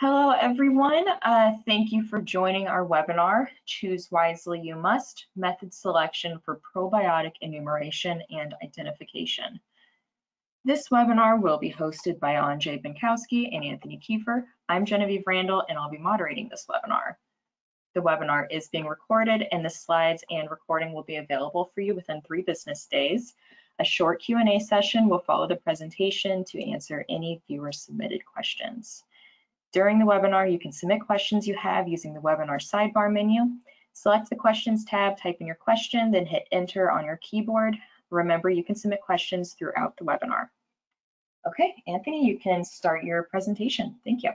Hello, everyone. Uh, thank you for joining our webinar, Choose Wisely You Must, Method Selection for Probiotic Enumeration and Identification. This webinar will be hosted by Andrzej Binkowski and Anthony Kiefer. I'm Genevieve Randall, and I'll be moderating this webinar. The webinar is being recorded, and the slides and recording will be available for you within three business days. A short Q&A session will follow the presentation to answer any viewer-submitted questions. During the webinar, you can submit questions you have using the webinar sidebar menu. Select the questions tab, type in your question, then hit enter on your keyboard. Remember, you can submit questions throughout the webinar. Okay, Anthony, you can start your presentation. Thank you.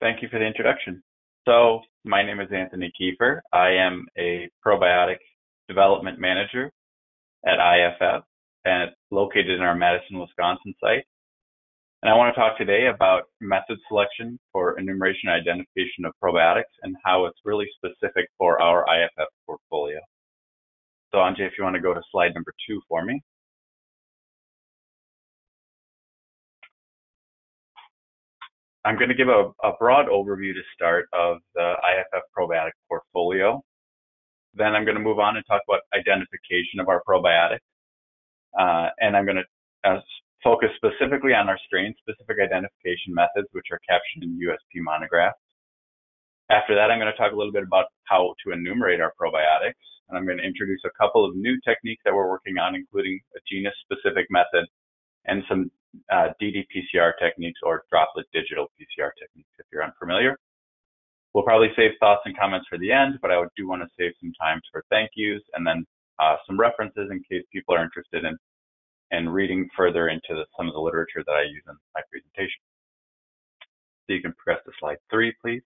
Thank you for the introduction. So my name is Anthony Kiefer. I am a probiotic development manager at IFF and located in our Madison, Wisconsin site. And I want to talk today about method selection for enumeration and identification of probiotics and how it's really specific for our IFF portfolio. So Andrzej, if you want to go to slide number two for me. I'm going to give a, a broad overview to start of the IFF probiotic portfolio. Then I'm going to move on and talk about identification of our probiotics. Uh, and I'm going to uh, focus specifically on our strain-specific identification methods, which are captioned in USP monographs. After that, I'm going to talk a little bit about how to enumerate our probiotics, and I'm going to introduce a couple of new techniques that we're working on, including a genus-specific method and some uh, ddPCR techniques or droplet digital PCR techniques, if you're unfamiliar. We'll probably save thoughts and comments for the end, but I do want to save some time for thank yous and then uh, some references in case people are interested in and reading further into the, some of the literature that I use in my presentation. So you can press to slide three, please.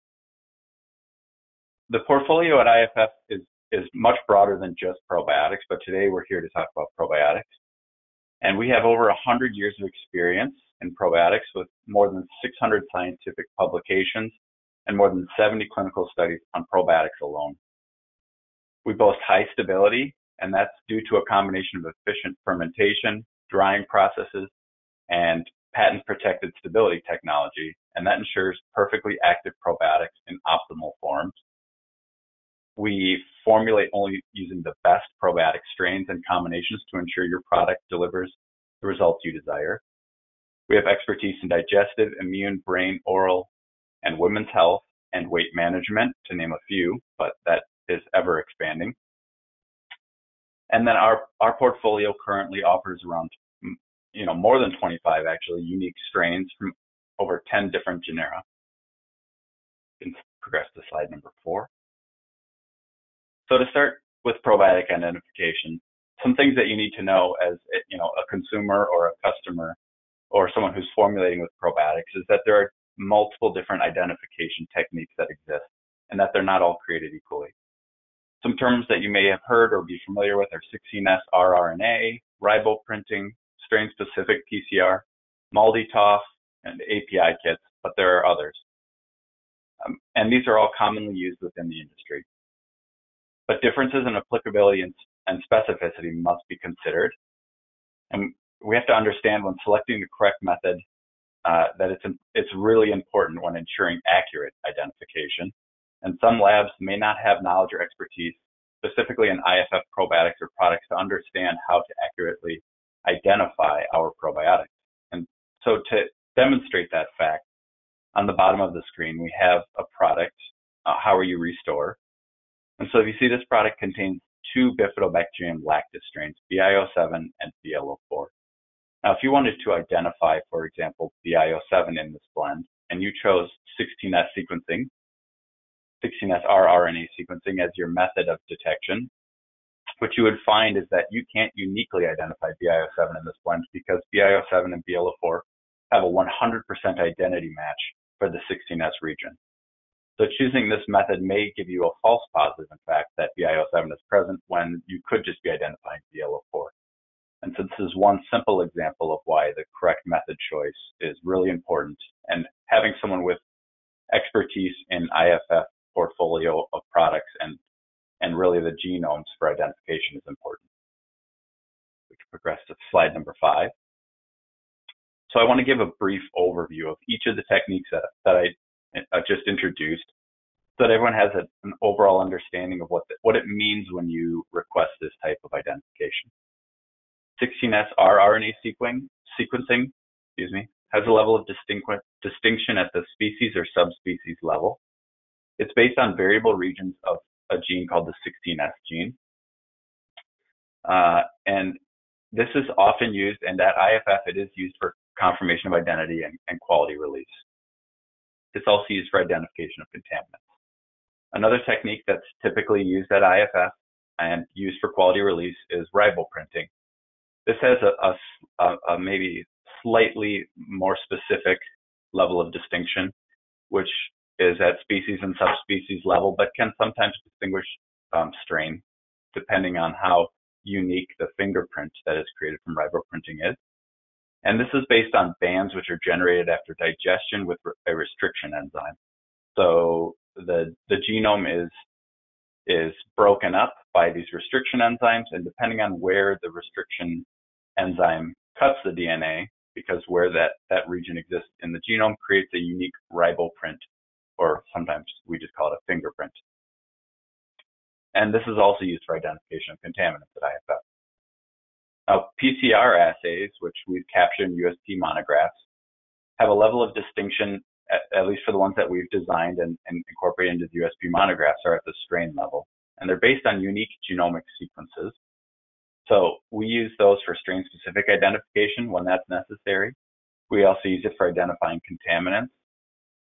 The portfolio at IFF is, is much broader than just probiotics, but today we're here to talk about probiotics. And we have over 100 years of experience in probiotics with more than 600 scientific publications and more than 70 clinical studies on probiotics alone. We boast high stability, and that's due to a combination of efficient fermentation, drying processes, and patent protected stability technology, and that ensures perfectly active probiotics in optimal forms. We formulate only using the best probiotic strains and combinations to ensure your product delivers the results you desire. We have expertise in digestive, immune, brain, oral, and women's health and weight management, to name a few, but that is ever expanding. And then our, our portfolio currently offers around mm, you know, more than 25 actually unique strains from over 10 different genera. You can progress to slide number four. So to start with probiotic identification, some things that you need to know as you know a consumer or a customer or someone who's formulating with probiotics is that there are multiple different identification techniques that exist and that they're not all created equally. Some terms that you may have heard or be familiar with are 16S rRNA, riboprinting, strain-specific PCR, MALDI-TOF, and API kits, but there are others. Um, and these are all commonly used within the industry. But differences in applicability and, and specificity must be considered. And we have to understand when selecting the correct method uh, that it's, it's really important when ensuring accurate identification. And some labs may not have knowledge or expertise specifically in IFF probiotics or products to understand how to accurately identify our probiotics. And so to demonstrate that fact, on the bottom of the screen, we have a product, uh, Howaru Restore. And so if you see this product contains two Bifidobacterium lactis strains, BIO7 and BLO4. Now, if you wanted to identify, for example, BIO7 in this blend, and you chose 16S sequencing, 16S rRNA sequencing as your method of detection, what you would find is that you can't uniquely identify BIO7 in this blend because BIO7 and BLO4 have a 100% identity match for the 16S region. So choosing this method may give you a false positive, in fact, that BIO7 is present when you could just be identifying BLO4. And so this is one simple example of why the correct method choice is really important. And having someone with expertise in IFF portfolio of products and and really the genomes for identification is important. We can progress to slide number five. So I want to give a brief overview of each of the techniques that, that I uh, just introduced so that everyone has a, an overall understanding of what, the, what it means when you request this type of identification. 16S rRNA sequencing, sequencing excuse me, has a level of distinction at the species or subspecies level. It's based on variable regions of a gene called the 16S gene. Uh, and this is often used, and at IFF it is used for confirmation of identity and, and quality release. It's also used for identification of contaminants. Another technique that's typically used at IFF and used for quality release is riboprinting. This has a, a, a maybe slightly more specific level of distinction, which is at species and subspecies level, but can sometimes distinguish um, strain depending on how unique the fingerprint that is created from riboprinting is. And this is based on bands which are generated after digestion with a restriction enzyme. So the, the genome is, is broken up by these restriction enzymes, and depending on where the restriction enzyme cuts the DNA, because where that, that region exists in the genome creates a unique riboprint, or sometimes we just call it a fingerprint. And this is also used for identification of contaminants at IFF. Now, PCR assays, which we've captured in USP monographs, have a level of distinction, at, at least for the ones that we've designed and, and incorporated into the USP monographs, are at the strain level. And they're based on unique genomic sequences. So we use those for strain specific identification when that's necessary. We also use it for identifying contaminants.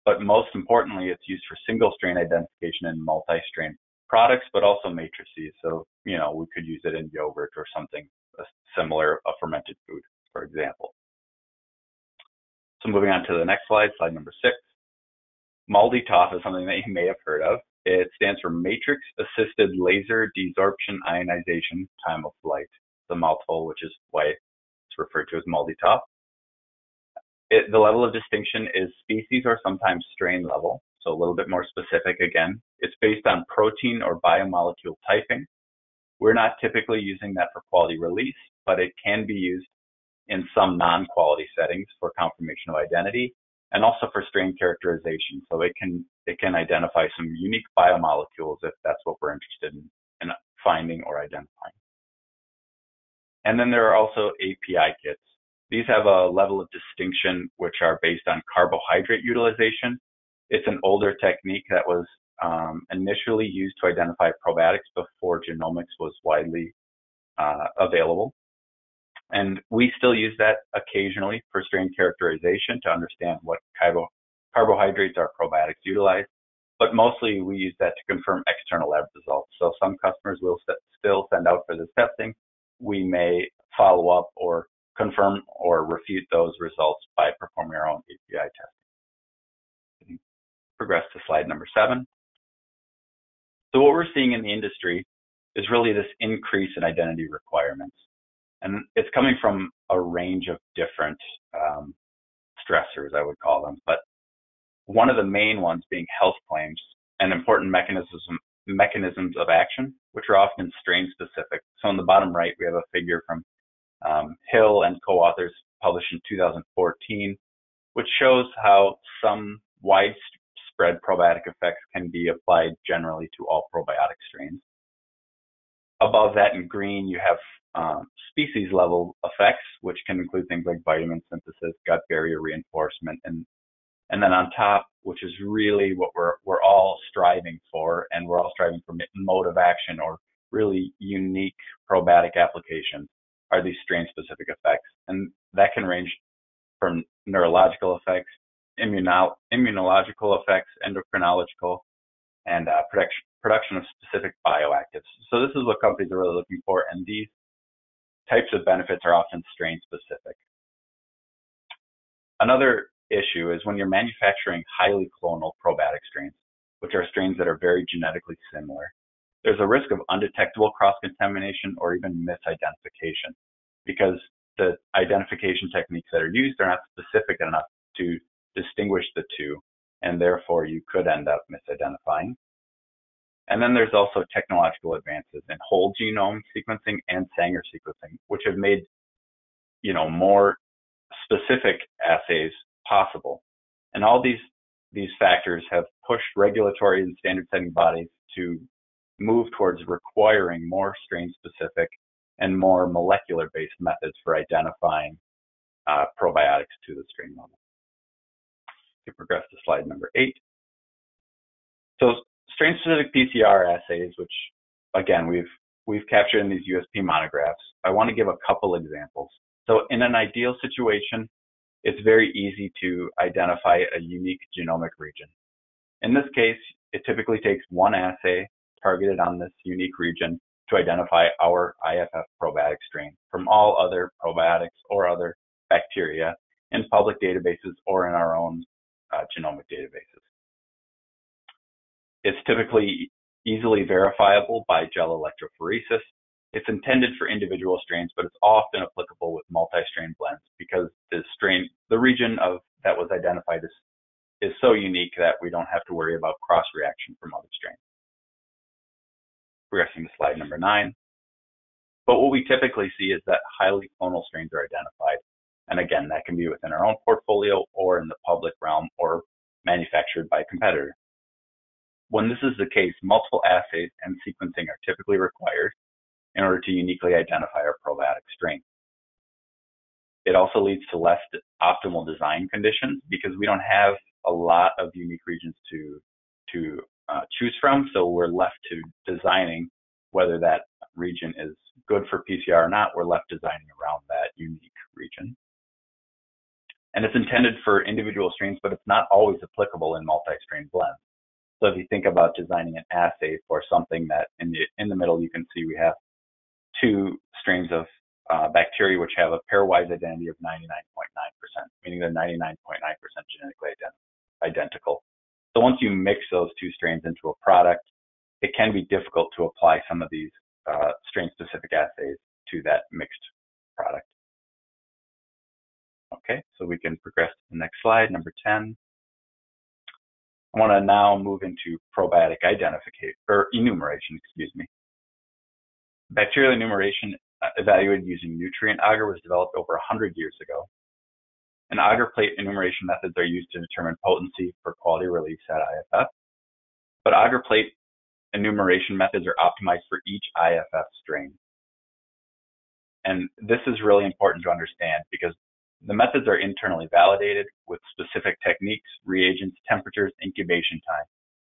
But most importantly, it's used for single strain identification and multi strain products, but also matrices. So, you know, we could use it in yogurt or something similar, a fermented food, for example. So moving on to the next slide, slide number six. MALDI-TOF is something that you may have heard of. It stands for Matrix Assisted Laser Desorption Ionization Time of Flight. The mouthful, which is why it's referred to as MALDI-TOF. It, the level of distinction is species or sometimes strain level, so a little bit more specific again. It's based on protein or biomolecule typing. We're not typically using that for quality release, but it can be used in some non-quality settings for confirmation of identity and also for strain characterization. So it can it can identify some unique biomolecules if that's what we're interested in, in finding or identifying. And then there are also API kits. These have a level of distinction which are based on carbohydrate utilization. It's an older technique that was um, initially used to identify probiotics before genomics was widely uh, available. And we still use that occasionally for strain characterization to understand what carbo carbohydrates our probiotics utilize. But mostly we use that to confirm external lab results. So some customers will st still send out for this testing. We may follow up or confirm or refute those results by performing our own API testing. Progress to slide number seven. So what we're seeing in the industry is really this increase in identity requirements. And it's coming from a range of different um, stressors, I would call them. But one of the main ones being health claims and important mechanisms, mechanisms of action, which are often strain specific. So on the bottom right, we have a figure from um, Hill and co-authors published in 2014, which shows how some widespread probiotic effects can be applied generally to all probiotic strains. Above that in green, you have um, species level effects, which can include things like vitamin synthesis, gut barrier reinforcement, and and then on top, which is really what we're we're all striving for, and we're all striving for mode of action or really unique probiotic applications, are these strain-specific effects, and that can range from neurological effects, immuno- immunological effects, endocrinological, and uh, production production of specific bioactives. So this is what companies are really looking for, and these types of benefits are often strain specific. Another issue is when you're manufacturing highly clonal probiotic strains, which are strains that are very genetically similar. There's a risk of undetectable cross-contamination or even misidentification because the identification techniques that are used are not specific enough to distinguish the two, and therefore you could end up misidentifying. And then there's also technological advances in whole genome sequencing and Sanger sequencing, which have made, you know, more specific assays possible. And all these, these factors have pushed regulatory and standard setting bodies to move towards requiring more strain specific and more molecular based methods for identifying uh, probiotics to the strain level. To progress to slide number eight. So strain specific PCR assays, which again we've we've captured in these USP monographs. I want to give a couple examples. So in an ideal situation, it's very easy to identify a unique genomic region. In this case, it typically takes one assay targeted on this unique region to identify our IFF probiotic strain from all other probiotics or other bacteria in public databases or in our own uh, genomic databases. It's typically easily verifiable by gel electrophoresis. It's intended for individual strains, but it's often applicable with multi-strain blends because the strain, the region of that was identified is, is so unique that we don't have to worry about cross-reaction from other strains. Progressing to slide number nine. But what we typically see is that highly clonal strains are identified. And again, that can be within our own portfolio or in the public realm or manufactured by a competitor. When this is the case, multiple assays and sequencing are typically required in order to uniquely identify our probiotic strain. It also leads to less optimal design conditions because we don't have a lot of unique regions to to uh, choose from. So we're left to designing whether that region is good for PCR or not. We're left designing around that unique region. And it's intended for individual strains, but it's not always applicable in multi-strain blends. So if you think about designing an assay for something that in the in the middle you can see we have two strains of uh, bacteria which have a pairwise identity of 99.9%, meaning they're 99.9% genetically ident identical. So once you mix those two strains into a product, it can be difficult to apply some of these uh, strain-specific assays to that mixed product. Okay, so we can progress to the next slide, number 10. I want to now move into probiotic identification or enumeration, excuse me. Bacterial enumeration uh, evaluated using nutrient agar was developed over 100 years ago. And agar plate enumeration methods are used to determine potency for quality release at IFF. But agar plate enumeration methods are optimized for each IFF strain. And this is really important to understand because the methods are internally validated with specific techniques, reagents, temperatures, incubation time.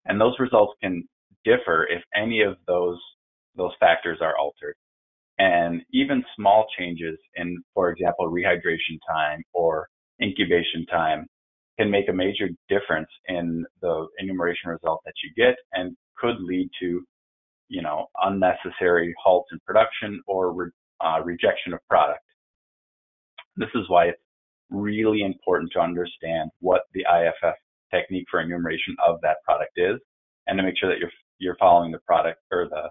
And those results can differ if any of those, those factors are altered. And even small changes in, for example, rehydration time or incubation time can make a major difference in the enumeration result that you get and could lead to, you know, unnecessary halts in production or re, uh, rejection of product. This is why it's really important to understand what the IFF technique for enumeration of that product is and to make sure that you're you're following the product or the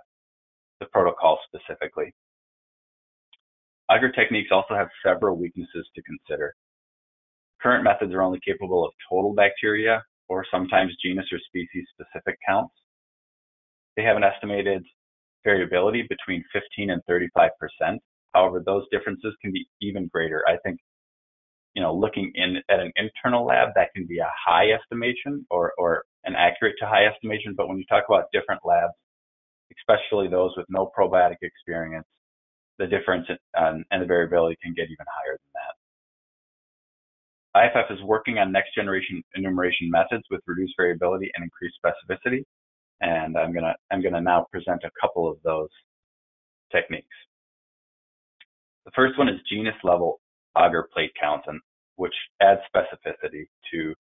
the protocol specifically. Agar techniques also have several weaknesses to consider. Current methods are only capable of total bacteria or sometimes genus or species specific counts. They have an estimated variability between 15 and 35 percent. However, those differences can be even greater. I think you know, looking in at an internal lab, that can be a high estimation or, or an accurate to high estimation. But when you talk about different labs, especially those with no probiotic experience, the difference uh, and the variability can get even higher than that. IFF is working on next generation enumeration methods with reduced variability and increased specificity. And I'm gonna I'm gonna now present a couple of those techniques. The first one is genus level agar plate counts, and which adds specificity to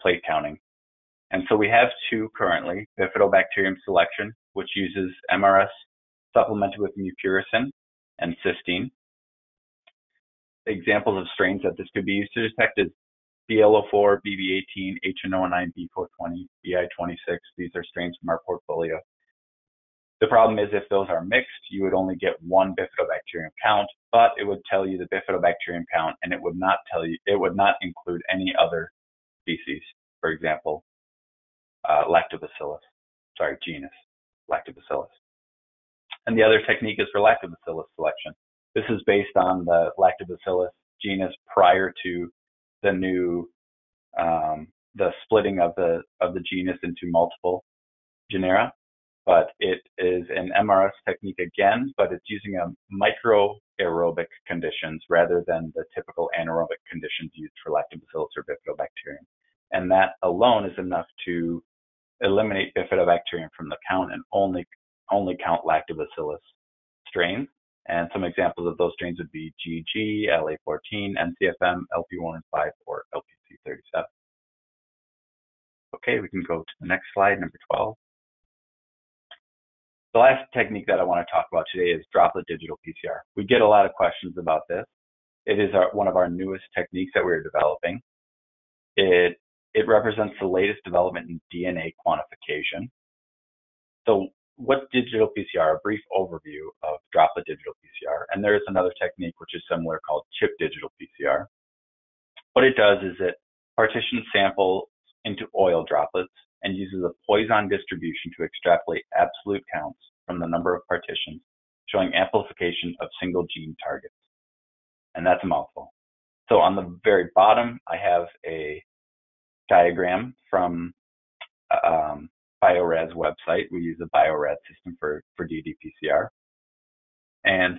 plate counting. And so we have two currently, Bifidobacterium selection, which uses MRS supplemented with mupirocin and cysteine. Examples of strains that this could be used to detect is BL04, BB18, HN09, B420, BI26. These are strains from our portfolio. The problem is if those are mixed, you would only get one bifidobacterium count, but it would tell you the bifidobacterium count and it would not tell you, it would not include any other species. For example, uh, lactobacillus, sorry, genus, lactobacillus. And the other technique is for lactobacillus selection. This is based on the lactobacillus genus prior to the new um, the splitting of the of the genus into multiple genera, but it is an MRS technique again, but it's using a micro aerobic conditions rather than the typical anaerobic conditions used for lactobacillus or bifidobacterium. And that alone is enough to eliminate bifidobacterium from the count and only only count lactobacillus strains. And some examples of those strains would be GG, LA14, NCFM, LP115, or LPC37. Okay, we can go to the next slide, number 12. The last technique that I want to talk about today is droplet digital PCR. We get a lot of questions about this. It is our, one of our newest techniques that we're developing. It, it represents the latest development in DNA quantification. So what digital PCR? A brief overview of droplet digital PCR. And there is another technique which is similar called chip digital PCR. What it does is it partitions samples into oil droplets and uses a Poisson distribution to extrapolate absolute counts from the number of partitions, showing amplification of single gene targets. And that's a mouthful. So on the very bottom, I have a diagram from um, Bio-Rad's website. We use the Bio-Rad system for, for ddPCR. And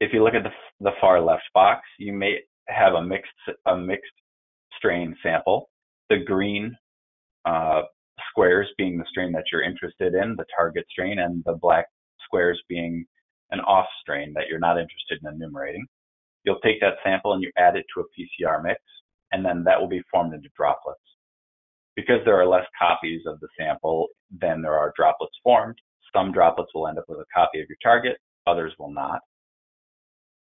if you look at the, the far left box, you may have a mixed, a mixed strain sample. The green uh, squares being the strain that you're interested in, the target strain, and the black squares being an off strain that you're not interested in enumerating. You'll take that sample and you add it to a PCR mix, and then that will be formed into droplets. Because there are less copies of the sample than there are droplets formed, some droplets will end up with a copy of your target, others will not.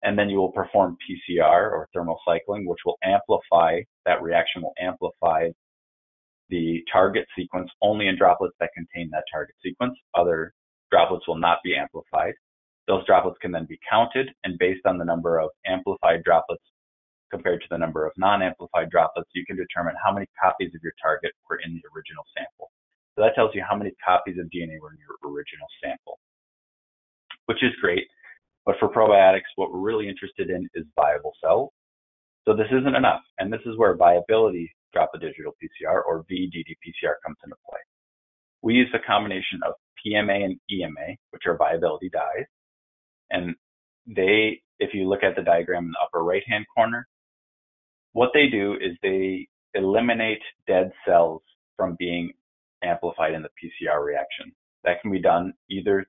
And then you will perform PCR or thermal cycling, which will amplify, that reaction will amplify the target sequence only in droplets that contain that target sequence. Other droplets will not be amplified. Those droplets can then be counted, and based on the number of amplified droplets compared to the number of non-amplified droplets, you can determine how many copies of your target were in the original sample. So that tells you how many copies of DNA were in your original sample, which is great. But for probiotics, what we're really interested in is viable cells. So this isn't enough, and this is where viability droplet digital PCR or VDDPCR comes into play. We use a combination of PMA and EMA, which are viability dyes. And they, if you look at the diagram in the upper right hand corner, what they do is they eliminate dead cells from being amplified in the PCR reaction. That can be done either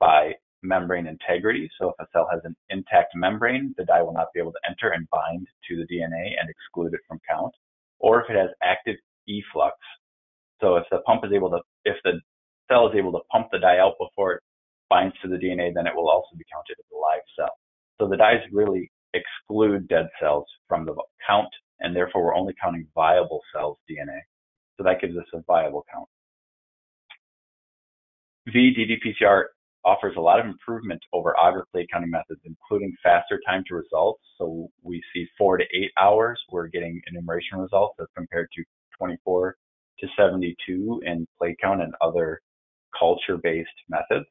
by membrane integrity. So if a cell has an intact membrane, the dye will not be able to enter and bind to the DNA and exclude it from count or if it has active efflux. So if the pump is able to, if the cell is able to pump the dye out before it binds to the DNA, then it will also be counted as a live cell. So the dye is really exclude dead cells from the count, and therefore we're only counting viable cells DNA. So that gives us a viable count. VDDPCR offers a lot of improvement over agar plate counting methods, including faster time to results. So we see four to eight hours. We're getting enumeration results as compared to 24 to 72 in plate count and other culture-based methods.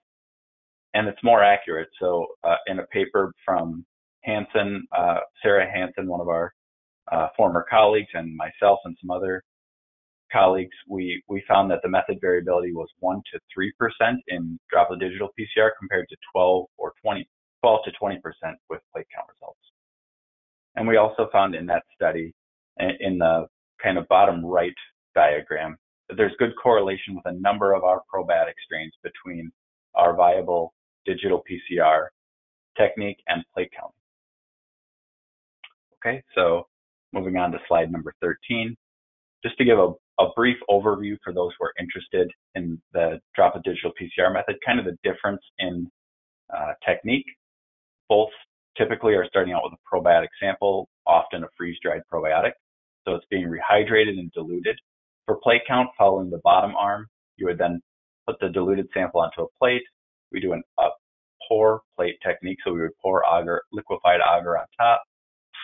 And it's more accurate. So uh, in a paper from Hansen, uh, Sarah Hansen, one of our uh, former colleagues, and myself and some other colleagues, we, we found that the method variability was 1 to 3% in droplet digital PCR compared to 12 or 20, 12 to 20% with plate count results. And we also found in that study, in the kind of bottom right diagram, that there's good correlation with a number of our probiotic strains between our viable digital PCR technique and plate count. Okay, so moving on to slide number 13. Just to give a, a brief overview for those who are interested in the droplet digital PCR method, kind of the difference in uh, technique. Both typically are starting out with a probiotic sample, often a freeze-dried probiotic. So it's being rehydrated and diluted. For plate count, following the bottom arm, you would then put the diluted sample onto a plate. We do an, a pour plate technique. So we would pour agar, liquefied agar on top,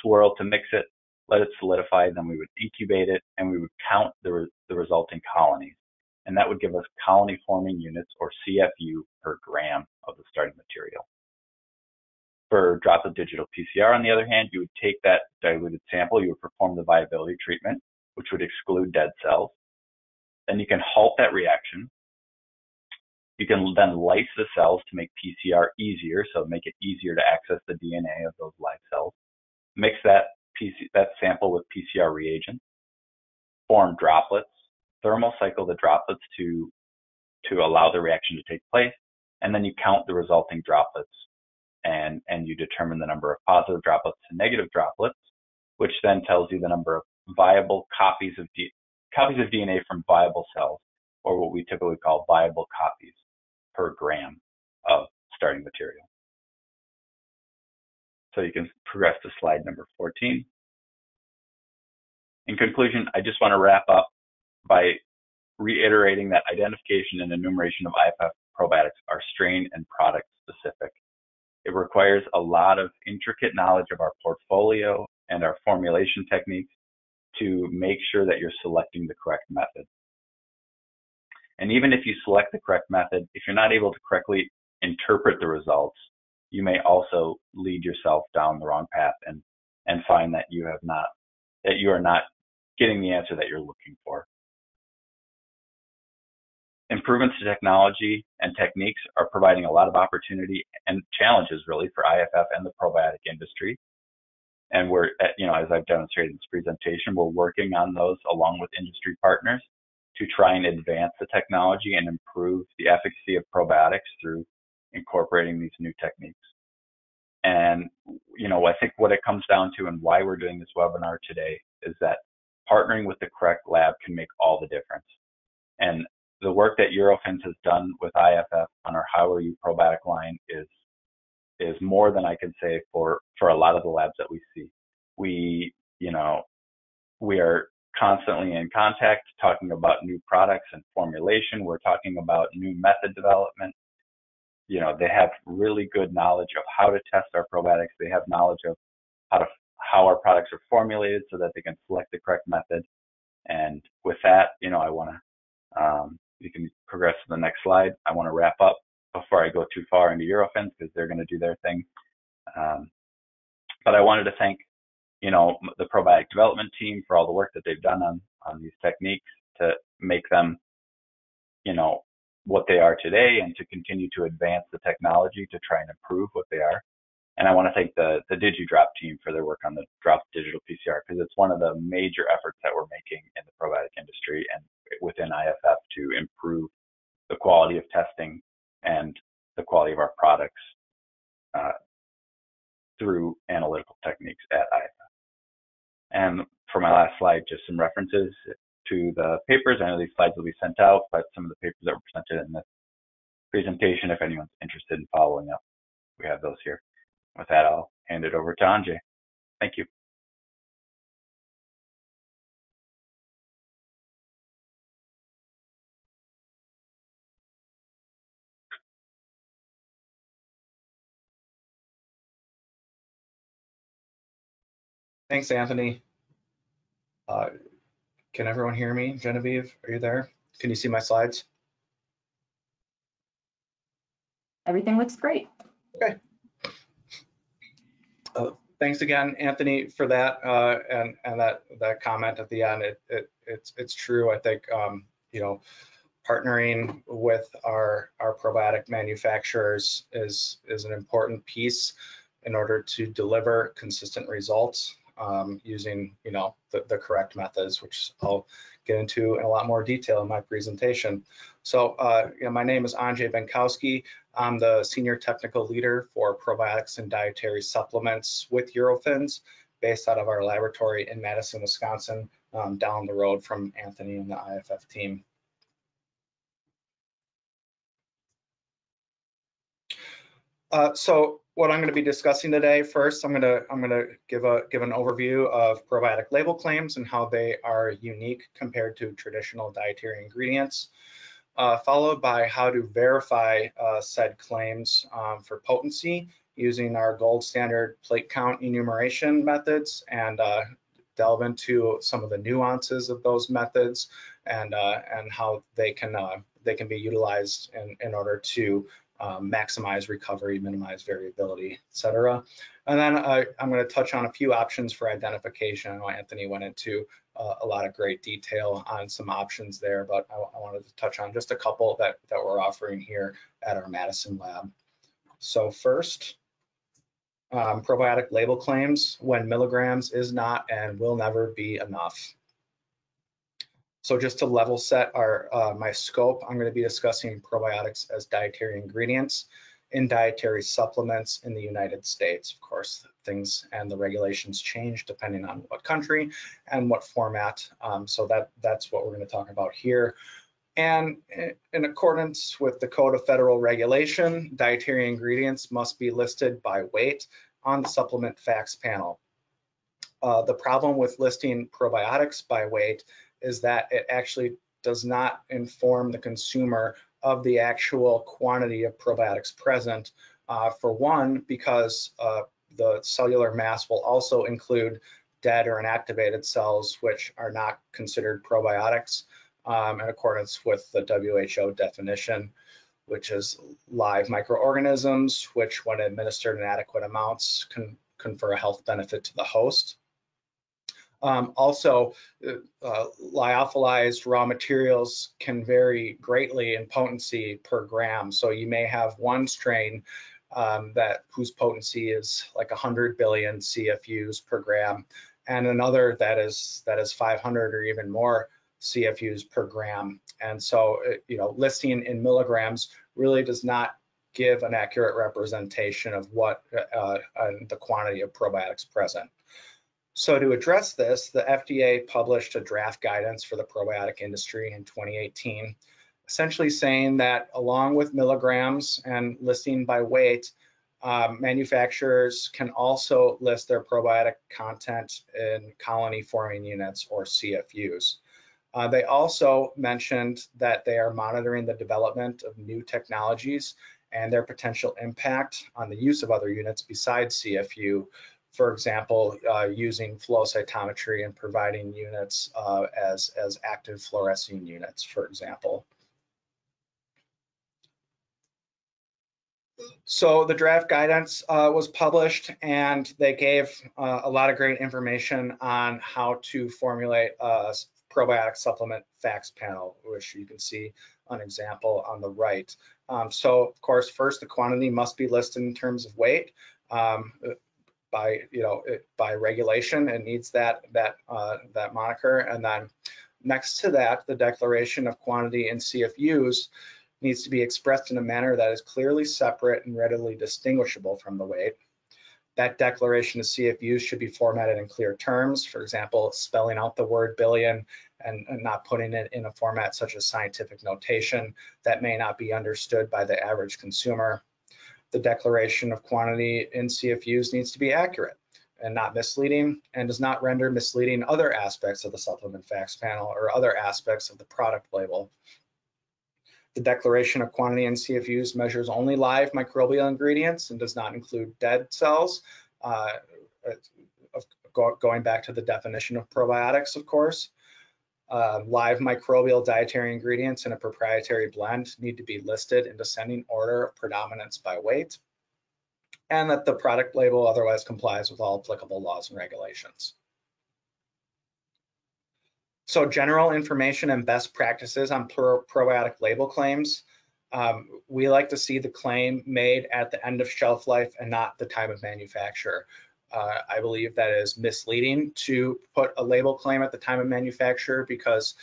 swirl to mix it, let it solidify, then we would incubate it and we would count the, re the resulting colonies. And that would give us colony forming units or CFU per gram of the starting material. For droplet digital PCR, on the other hand, you would take that diluted sample, you would perform the viability treatment, which would exclude dead cells. Then you can halt that reaction. You can then lyse the cells to make PCR easier, so make it easier to access the DNA of those live cells. Mix that, PC, that sample with PCR reagents, form droplets, thermal cycle the droplets to, to allow the reaction to take place, and then you count the resulting droplets and, and you determine the number of positive droplets and negative droplets, which then tells you the number of viable copies of, D, copies of DNA from viable cells, or what we typically call viable copies per gram of starting material. So you can progress to slide number 14. In conclusion, I just want to wrap up by reiterating that identification and enumeration of IFF probiotics are strain and product specific. It requires a lot of intricate knowledge of our portfolio and our formulation techniques to make sure that you're selecting the correct method. And even if you select the correct method, if you're not able to correctly interpret the results, you may also lead yourself down the wrong path and, and find that you have not, that you are not getting the answer that you're looking for. Improvements to technology and techniques are providing a lot of opportunity and challenges really for IFF and the probiotic industry. And we're, uh, you know, as I've demonstrated in this presentation, we're working on those along with industry partners to try and advance the technology and improve the efficacy of probiotics through incorporating these new techniques. And, you know, I think what it comes down to and why we're doing this webinar today is that partnering with the correct lab can make all the difference. And the work that Eurofins has done with IFF on our Howaru probiotic line is is more than I can say for for a lot of the labs that we see. We, you know, we are constantly in contact talking about new products and formulation. We're talking about new method development. You know, they have really good knowledge of how to test our probiotics. They have knowledge of how to how our products are formulated so that they can select the correct method. And with that, you know, I want to, um, you can progress to the next slide. I want to wrap up before I go too far into Eurofins because they're going to do their thing. Um, but I wanted to thank, you know, the probiotic development team for all the work that they've done on, on these techniques to make them, you know, what they are today and to continue to advance the technology to try and improve what they are. And I want to thank the, the DigiDrop team for their work on the drop digital PCR because it's one of the major efforts that we're making in the probiotic industry and within IFF to improve the quality of testing and the quality of our products uh, through analytical techniques at IFF. And for my last slide, just some references to the papers. I know these slides will be sent out, but some of the papers that were presented in this presentation, if anyone's interested in following up, we have those here. With that, I'll hand it over to Andrzej. Thank you. Thanks, Anthony. Uh, can everyone hear me? Genevieve, are you there? Can you see my slides? Everything looks great. Okay. Uh, thanks again, Anthony, for that uh, and and that that comment at the end. It, it it's it's true. I think um, you know partnering with our our probiotic manufacturers is is an important piece in order to deliver consistent results um, using you know the, the correct methods, which I'll get into in a lot more detail in my presentation. So uh, you know, my name is Andrzej Binkowski. I'm the Senior Technical Leader for Probiotics and Dietary Supplements with Eurofins, based out of our laboratory in Madison, Wisconsin, um, down the road from Anthony and the IFF team. Uh, so what I'm going to be discussing today, first, I'm going to I'm going to give a give an overview of probiotic label claims and how they are unique compared to traditional dietary ingredients, uh, followed by how to verify uh, said claims um, for potency using our gold standard plate count enumeration methods and uh, delve into some of the nuances of those methods and uh, and how they can uh, they can be utilized in, in order to um, maximize recovery, minimize variability, et cetera. And then I'm going to touch on a few options for identification. I know Anthony went into uh, a lot of great detail on some options there, but I, I, wanted to touch on just a couple that, that we're offering here at our Madison lab. So first, um, probiotic label claims when milligrams is not and will never be enough. So just to level set our uh, my scope, I'm going to be discussing probiotics as dietary ingredients in dietary supplements in the United States. Of course, things and the regulations change depending on what country and what format. Um, so that that's what we're going to talk about here. And in accordance with the Code of Federal Regulation, dietary ingredients must be listed by weight on the supplement facts panel. Uh, the problem with listing probiotics by weight is that it actually does not inform the consumer of the actual quantity of probiotics present. Uh, for one, because uh, the cellular mass will also include dead or inactivated cells, which are not considered probiotics um, in accordance with the WHO definition, which is live microorganisms, which when administered in adequate amounts can confer a health benefit to the host. Um, also, uh, uh, lyophilized raw materials can vary greatly in potency per gram. So you may have one strain um, that whose potency is like 100 billion CFUs per gram, and another that is that is 500 or even more CFUs per gram. And so, uh, you know, listing in milligrams really does not give an accurate representation of what uh, uh, the quantity of probiotics present. So to address this, the FDA published a draft guidance for the probiotic industry in 2018, essentially saying that along with milligrams and listing by weight, um, manufacturers can also list their probiotic content in colony forming units or CFUs. Uh, they also mentioned that they are monitoring the development of new technologies and their potential impact on the use of other units besides CFU for example, uh, using flow cytometry and providing units uh, as, as active fluorescing units, for example. So the draft guidance uh, was published and they gave uh, a lot of great information on how to formulate a probiotic supplement facts panel, which you can see an example on the right. Um, so of course, first the quantity must be listed in terms of weight. Um, by you know by regulation it needs that that uh, that moniker and then next to that the declaration of quantity in CFUs needs to be expressed in a manner that is clearly separate and readily distinguishable from the weight. That declaration of CFUs should be formatted in clear terms, for example, spelling out the word billion and, and, not putting it in a format such as scientific notation that may not be understood by the average consumer the declaration of quantity in CFUs needs to be accurate and not misleading and does not render misleading other aspects of the supplement facts panel or other aspects of the product label. The declaration of quantity in CFUs measures only live microbial ingredients and does not include dead cells. Uh, going back to the definition of probiotics, of course. Uh, live microbial dietary ingredients in a proprietary blend need to be listed in descending order of predominance by weight, and that the product label otherwise complies with all applicable laws and regulations. So general information and best practices on probiotic label claims. Um, we like to see the claim made at the end of shelf life and not the time of manufacture. Uh, I believe that is misleading to put a label claim at the time of manufacture because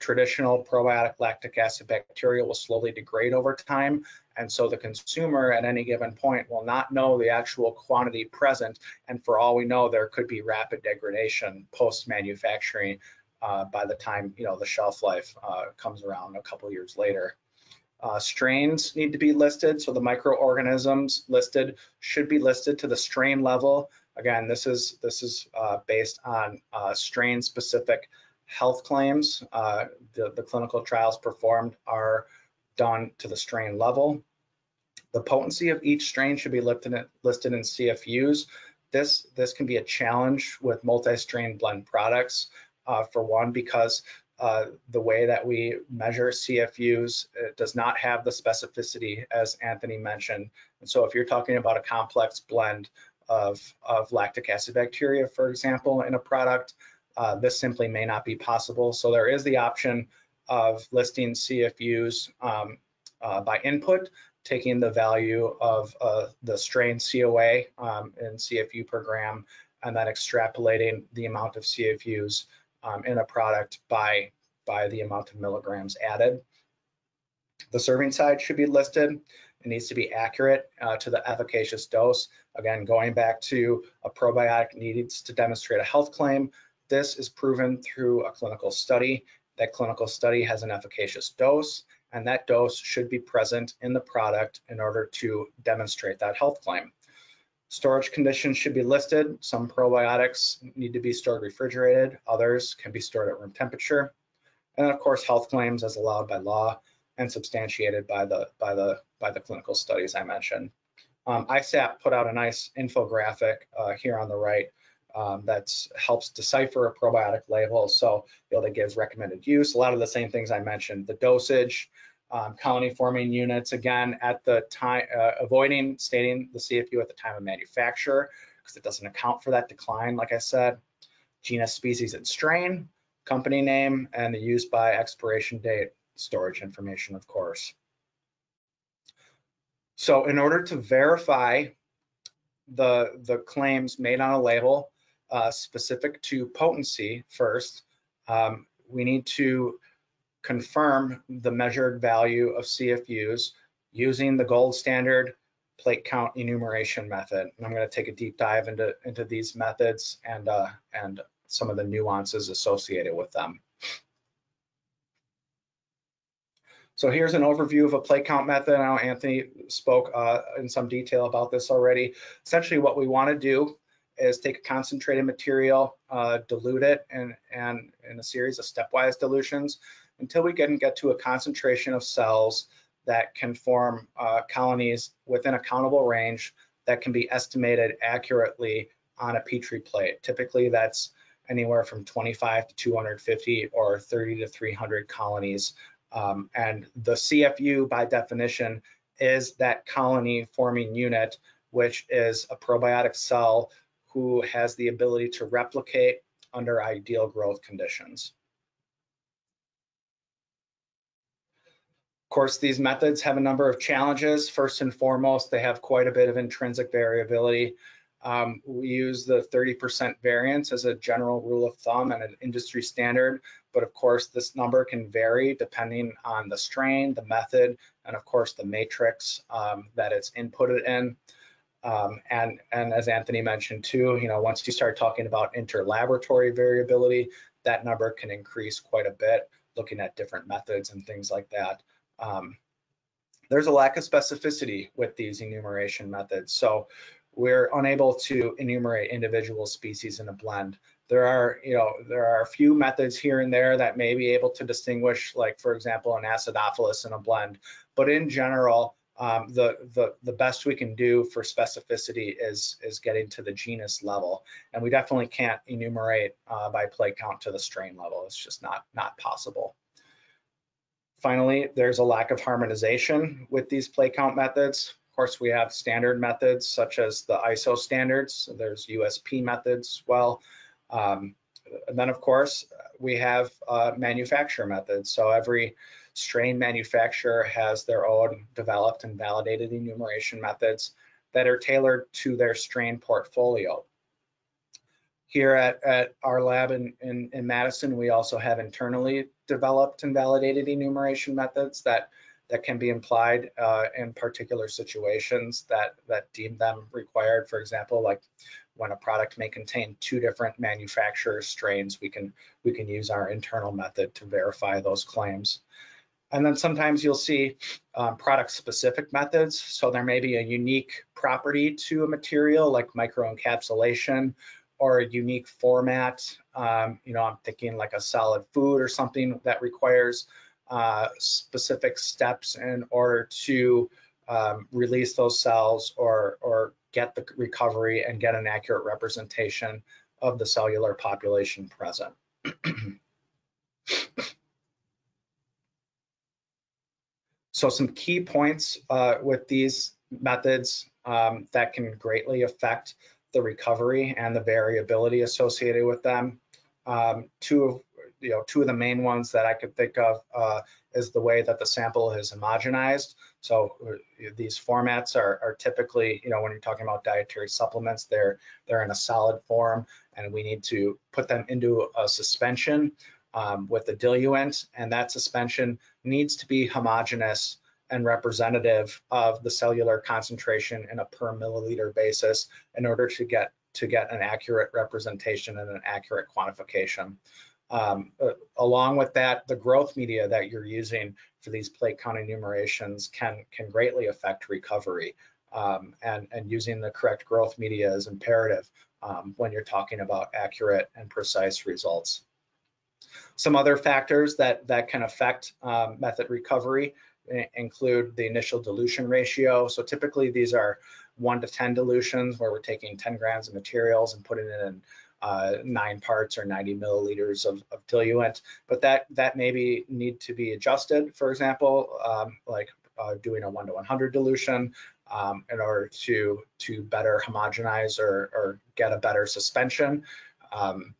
traditional probiotic lactic acid bacteria will slowly degrade over time. And so the consumer at any given point will not know the actual quantity present. And for all we know, there could be rapid degradation post manufacturing uh, by the time you know the shelf life uh, comes around a couple years later. Uh, strains need to be listed, so the microorganisms listed should be listed to the strain level. Again, this is this is uh, based on uh, strain-specific health claims. Uh, the, the clinical trials performed are done to the strain level. The potency of each strain should be listed in, listed in CFUs. This this can be a challenge with multi-strain blend products. Uh, for one, because uh, the way that we measure CFUs does not have the specificity as Anthony mentioned. And so if you're talking about a complex blend of, of lactic acid bacteria, for example, in a product, uh, this simply may not be possible. So there is the option of listing CFUs um, uh, by input, taking the value of uh, the strain COA um, in CFU per gram, and then extrapolating the amount of CFUs um, in a product by, by the amount of milligrams added. The serving size should be listed. It needs to be accurate uh, to the efficacious dose. Again, going back to a probiotic needs to demonstrate a health claim. This is proven through a clinical study. That clinical study has an efficacious dose, and that dose should be present in the product in order to demonstrate that health claim. Storage conditions should be listed. Some probiotics need to be stored refrigerated, others can be stored at room temperature. And of course, health claims as allowed by law and substantiated by the by the by the clinical studies I mentioned. Um, ISAPP put out a nice infographic uh, here on the right um, that helps decipher a probiotic label. So you gives recommended use, a lot of the same things I mentioned, the dosage, um, colony forming units, again, at the time, uh, avoiding stating the CFU at the time of manufacture, because it doesn't account for that decline, like I said. Genus, species, and strain, company name, and the use by expiration date, storage information, of course. So in order to verify the, the claims made on a label uh, specific to potency first, um, we need to confirm the measured value of CFUs using the gold standard plate count enumeration method. And I'm going to take a deep dive into, into these methods and, uh, and some of the nuances associated with them. So here's an overview of a plate count method. I know Anthony spoke uh, in some detail about this already. Essentially what we want to do is take a concentrated material, uh, dilute it and, and in a series of stepwise dilutions until we can get to a concentration of cells that can form uh, colonies within a countable range that can be estimated accurately on a Petri plate. Typically that's anywhere from 25 to 250 or 30 to 300 colonies. Um, and the CFU by definition is that colony forming unit, which is a probiotic cell who has the ability to replicate under ideal growth conditions. Of course, these methods have a number of challenges. First and foremost, they have quite a bit of intrinsic variability. Um, we use the 30% variance as a general rule of thumb and an industry standard, but of course this number can vary depending on the strain, the method, and of course the matrix um, that it's inputted in. Um, and, and as Anthony mentioned too, you know, once you start talking about interlaboratory variability, that number can increase quite a bit, looking at different methods and things like that um, there's a lack of specificity with these enumeration methods. So we're unable to enumerate individual species in a blend. There are, you know, there are a few methods here and there that may be able to distinguish, like for example, an acidophilus in a blend. But in general, um, the, the, the best we can do for specificity is, is getting to the genus level. And we definitely can't enumerate uh, by plate count to the strain level. It's just not, not possible. Finally, there's a lack of harmonization with these plate count methods. Of course, we have standard methods such as the ISO standards. There's USP methods as well. Um, and then, of course, we have uh, manufacturer methods. So every strain manufacturer has their own developed and validated enumeration methods that are tailored to their strain portfolio. Here at, at our lab in, in, in Madison, we also have internally developed and validated enumeration methods that that can be implied uh, in particular situations that that deem them required. For example, like when a product may contain two different manufacturer strains, we can we can use our internal method to verify those claims. And then sometimes you'll see um, product specific methods. So there may be a unique property to a material like microencapsulation or a unique format. Um, you know, I'm thinking like a solid food or something that requires uh, specific steps in order to um, release those cells or, or get the recovery and get an accurate representation of the cellular population present. So some key points uh, with these methods um, that can greatly affect the recovery and the variability associated with them. Um, two of you know two of the main ones that I could think of uh, is the way that the sample is homogenized. So uh, these formats are, are typically, you know, when you're talking about dietary supplements, they're they're in a solid form, and we need to put them into a suspension um, with the diluent, and that suspension needs to be homogeneous and representative of the cellular concentration in a per milliliter basis in order to get to get an accurate representation and an accurate quantification. Um, uh, along with that, the growth media that you're using for these plate count enumerations can can greatly affect recovery. Um, and, and using the correct growth media is imperative um, when you're talking about accurate and precise results. Some other factors that, that can affect um, method recovery include the initial dilution ratio. So typically these are one to 10 dilutions where we're taking 10 grams of materials and putting it in uh, nine parts or 90 milliliters of, of, diluent, but that that maybe need to be adjusted, for example, um, like uh, doing a one to 100 dilution um, in order to to better homogenize or, or get a better suspension. Um,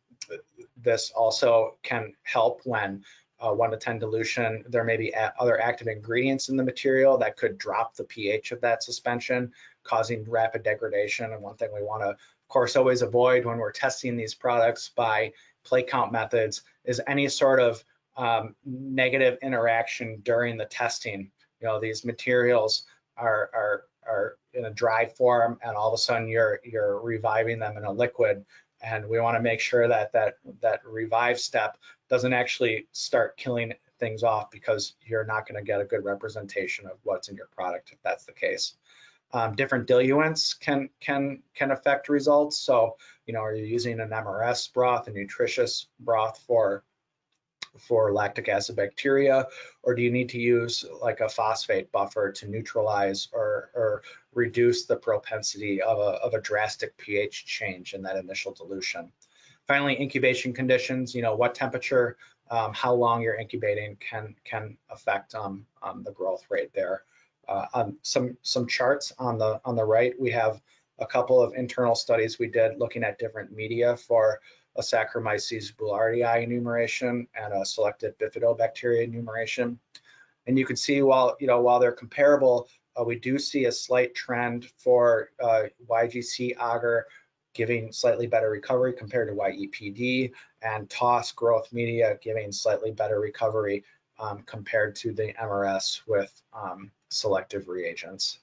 this also can help when uh, 1 to 10 dilution, there may be other active ingredients in the material that could drop the pH of that suspension, causing rapid degradation. And one thing we want to, course, always avoid when we're testing these products by plate count methods is any sort of um, negative interaction during the testing. You know, these materials are, are, are in a dry form and all of a sudden you're, you're reviving them in a liquid and we want to make sure that that that revive step doesn't actually start killing things off because you're not going to get a good representation of what's in your product if that's the case. Um, different diluents can can can affect results. So you know, are you using an MRS broth, a nutritious broth for for lactic acid bacteria, or do you need to use like a phosphate buffer to neutralize or, or reduce the propensity of a, of a drastic pH change in that initial dilution? Finally, incubation conditions, you know, what temperature, um, how long you're incubating can, can affect um, um, the growth rate there. Uh, um, some, some charts on the, on the right, we have a couple of internal studies we did looking at different media for a Saccharomyces boulardii enumeration and a selected bifidobacteria enumeration. And you can see while, you know, while they're comparable, uh, we do see a slight trend for uh, YGC agar giving slightly better recovery compared to YEPD and TOS growth media giving slightly better recovery um, compared to the MRS with um, selective reagents.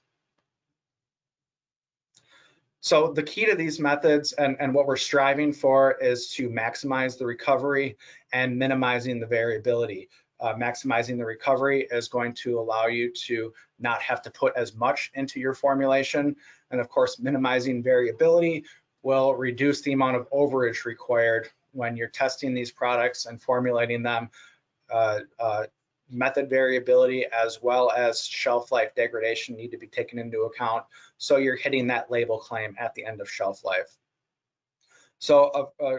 So the key to these methods and, and what we're striving for is to maximize the recovery and minimizing the variability. Uh, maximizing the recovery is going to allow you to not have to put as much into your formulation. And of course, minimizing variability will reduce the amount of overage required when you're testing these products and formulating them uh, uh, method variability as well as shelf life degradation need to be taken into account. So you're hitting that label claim at the end of shelf life. So a, a,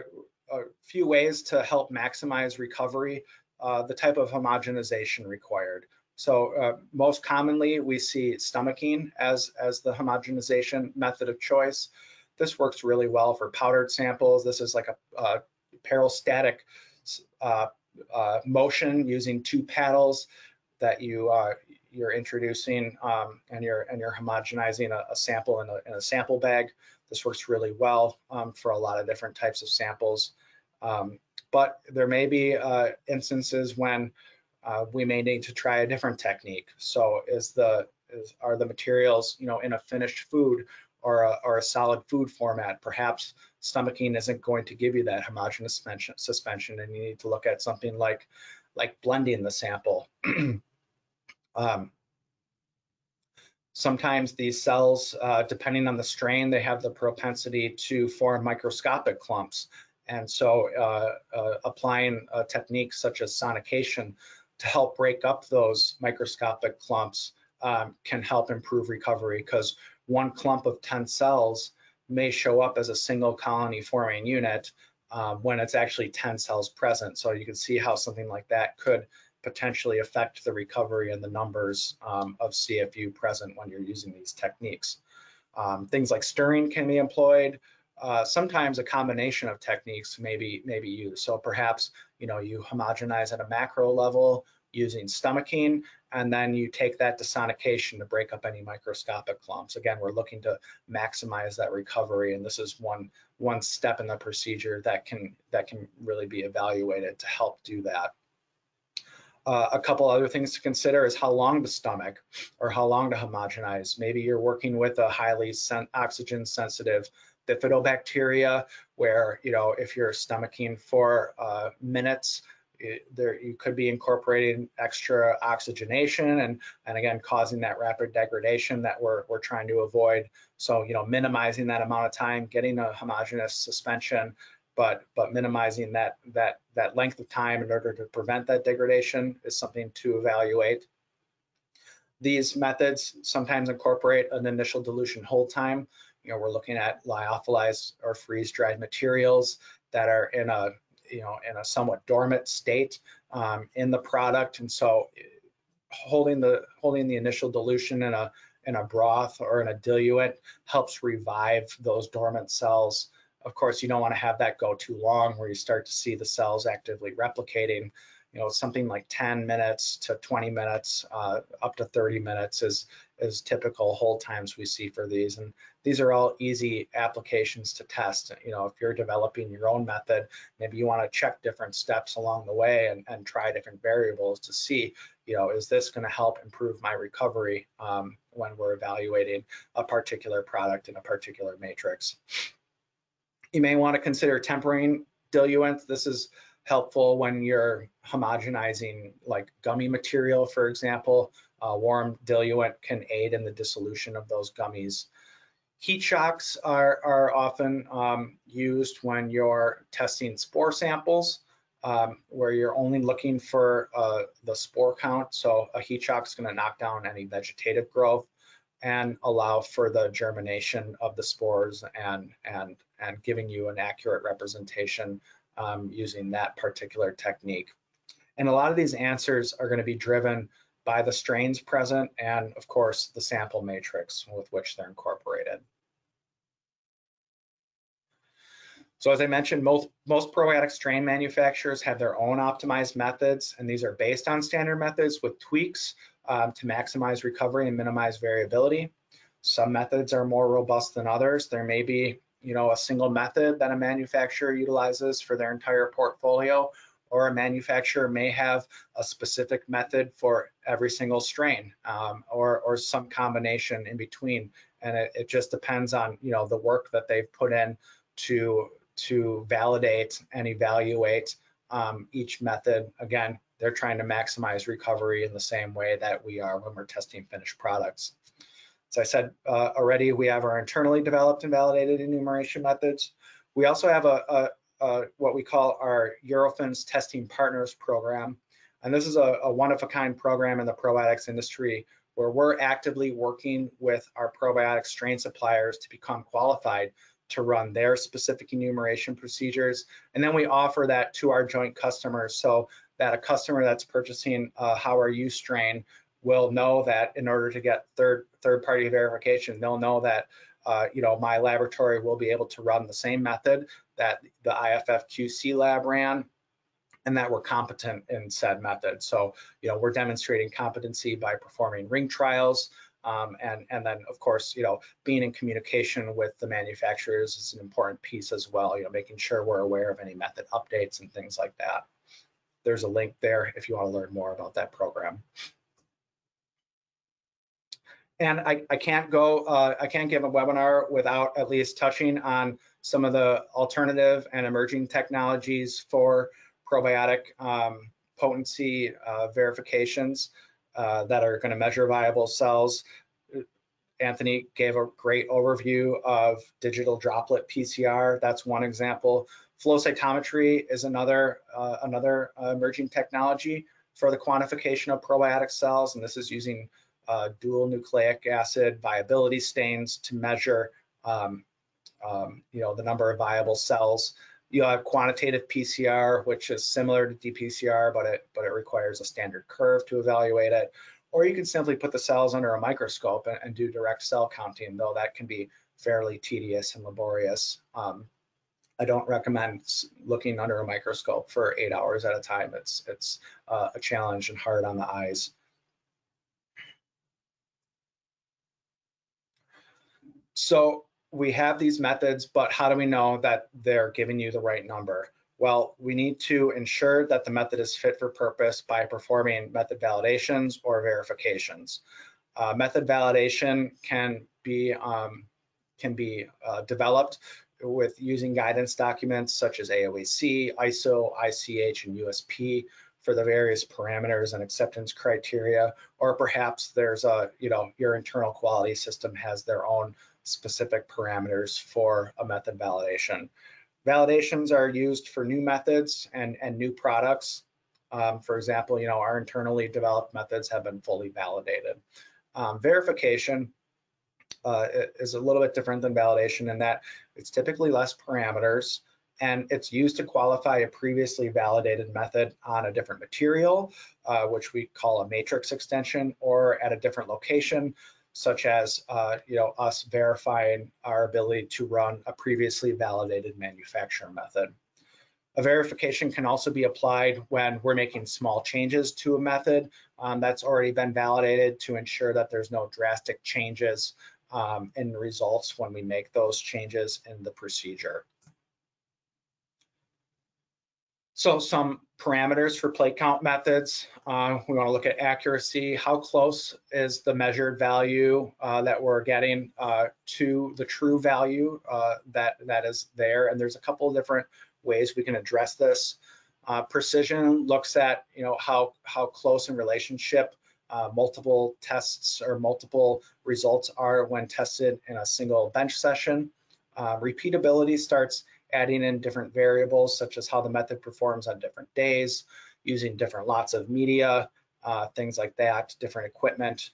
a few ways to help maximize recovery, uh, the type of homogenization required. So uh, most commonly we see stomaching as, as the homogenization method of choice. This works really well for powdered samples. This is like a, a peristaltic uh, uh, motion using two paddles that you uh, you're introducing um, and you're and you're homogenizing a, a sample in a, in a, sample bag. This works really well um, for a lot of different types of samples. Um, but there may be uh, instances when uh, we may need to try a different technique. So is the is, are the materials you know in a finished food or a, or a solid food format. Perhaps stomaching isn't going to give you that homogeneous suspension, and you need to look at something like, like blending the sample. um, sometimes these cells, uh, depending on the strain, they have the propensity to form microscopic clumps. And so uh, uh, applying a technique such as sonication to help break up those microscopic clumps um, can help improve recovery because one clump of 10 cells may show up as a single colony forming unit, um, when it's actually 10 cells present. So you can see how something like that could potentially affect the recovery and the numbers um, of CFU present when you're using these techniques. Um, things like stirring can be employed. Uh, sometimes a combination of techniques may be, may be used. So perhaps, you know, you homogenize at a macro level using stomaching, and then you take that to sonication to break up any microscopic clumps. Again, we're looking to maximize that recovery, and this is one one step in the procedure that can that can really be evaluated to help do that. Uh, a couple other things to consider is how long to stomach or how long to homogenize. Maybe you're working with a highly sen oxygen sensitive bifidobacteria where, you know, if you're stomaching for uh, minutes, there you could be incorporating extra oxygenation and and again causing that rapid degradation that we're we're trying to avoid. So you know minimizing that amount of time getting a homogeneous suspension but but minimizing that that that length of time in order to prevent that degradation is something to evaluate. These methods sometimes incorporate an initial dilution hold time. You know we're looking at lyophilized or freeze dried materials that are in a you know, in a somewhat dormant state um, in the product. And so holding the holding the initial dilution in a in a broth or in a diluent helps revive those dormant cells. Of course, you don't want to have that go too long where you start to see the cells actively replicating you know, something like 10 minutes to 20 minutes, uh, up to 30 minutes is, is typical hold times we see for these. And these are all easy applications to test. You know, if you're developing your own method, maybe you want to check different steps along the way and, and try different variables to see, you know, is this going to help improve my recovery um, when we're evaluating a particular product in a particular matrix. You may want to consider tempering diluents. This is helpful when you're homogenizing like gummy material, for example. Uh, warm diluent can aid in the dissolution of those gummies. Heat shocks are, are often um, used when you're testing spore samples, um, where you're only looking for uh, the spore count. So a heat shock is going to knock down any vegetative growth and allow for the germination of the spores and and and giving you an accurate representation um, using that particular technique. And a lot of these answers are going to be driven by the strains present and of course the sample matrix with which they're incorporated. So as I mentioned, most, most probiotic strain manufacturers have their own optimized methods, and these are based on standard methods with tweaks um, to maximize recovery and minimize variability. Some methods are more robust than others. There may be you know, a single method that a manufacturer utilizes for their entire portfolio, or a manufacturer may have a specific method for every single strain, um, or, or some combination in between. And it, it just depends on, you know, the work that they've put in to, to validate and evaluate um, each method. Again, they're trying to maximize recovery in the same way that we are when we're testing finished products. As I said uh, already, we have our internally developed and validated enumeration methods. We also have a, a what we call our Eurofins Testing Partners Program. And this is a, a one-of-a-kind program in the probiotics industry where we're actively working with our probiotic strain suppliers to become qualified to run their specific enumeration procedures. And then we offer that to our joint customers so that a customer that's purchasing a Howaru strain will know that in order to get third third party verification, they'll know that uh, you know my laboratory will be able to run the same method that the IFF QC lab ran and that we're competent in said method. So, you know, we're demonstrating competency by performing ring trials, um, and and then of course, you know, being in communication with the manufacturers is an important piece as well. You know, making sure we're aware of any method updates and things like that. There's a link there if you want to learn more about that program and I, I can't go, uh, I can't give a webinar without at least touching on some of the alternative and emerging technologies for probiotic um, potency uh, verifications uh, that are going to measure viable cells. Anthony gave a great overview of digital droplet PCR. That's one example. Flow cytometry is another uh, another uh, emerging technology for the quantification of probiotic cells, and this is using uh, dual nucleic acid viability stains to measure um, um, you know, the number of viable cells You have quantitative PCR, which is similar to dPCR, but it but it requires a standard curve to evaluate it. Or you can simply put the cells under a microscope and, and do direct cell counting, though that can be fairly tedious and laborious. Um, I don't recommend looking under a microscope for eight hours at a time. It's it's uh, a challenge and hard on the eyes. So we have these methods, but how do we know that they're giving you the right number? Well, we need to ensure that the method is fit for purpose by performing method validations or verifications. Uh, method validation can be um, can be uh, developed with using guidance documents such as AOAC, ISO, ICH, and USP for the various parameters and acceptance criteria, or perhaps there's a, you know, your internal quality system has their own specific parameters for a method validation. Validations are used for new methods and, and new products. Um, for example, you know, our internally developed methods have been fully validated. Um, verification uh, is a little bit different than validation in that it's typically less parameters and it's used to qualify a previously validated method on a different material, uh, which we call a matrix extension, or at a different location, such as uh, you know us verifying our ability to run a previously validated manufacturer method. A verification can also be applied when we're making small changes to a method um, that's already been validated to ensure that there's no drastic changes um, in results when we make those changes in the procedure. So some parameters for plate count methods. Uh, we want to look at accuracy. How close is the measured value uh, that we're getting uh, to the true value uh, that that is there? And there's a couple of different ways we can address this. Uh, precision looks at you know how how close in relationship uh, multiple tests or multiple results are when tested in a single bench session. repeatability starts adding in different variables such as how the method performs on different days, using different lots of media, uh, things like that, different equipment.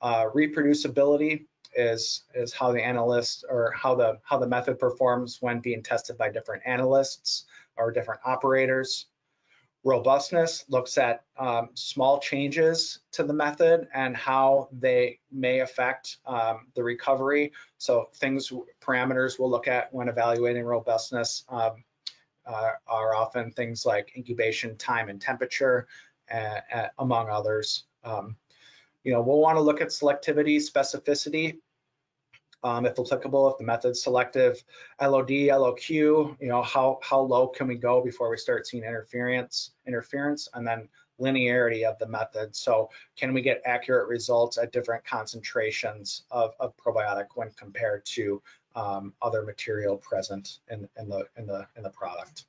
Uh, reproducibility is is how the analyst or how the how the method performs when being tested by different analysts or different operators. Robustness looks at um, small changes to the method and how they may affect um, the recovery. So things, parameters we'll look at when evaluating robustness um, uh, are often things like incubation time and temperature, uh, among others. Um, you know, we'll want to look at selectivity, specificity, um, if applicable, if the method's selective, LOD, LOQ, you know, how, how low can we go before we start seeing interference, interference, and then linearity of the method. So can we get accurate results at different concentrations of, of probiotic when compared to um, other material present in, in, the, in, the, in the product?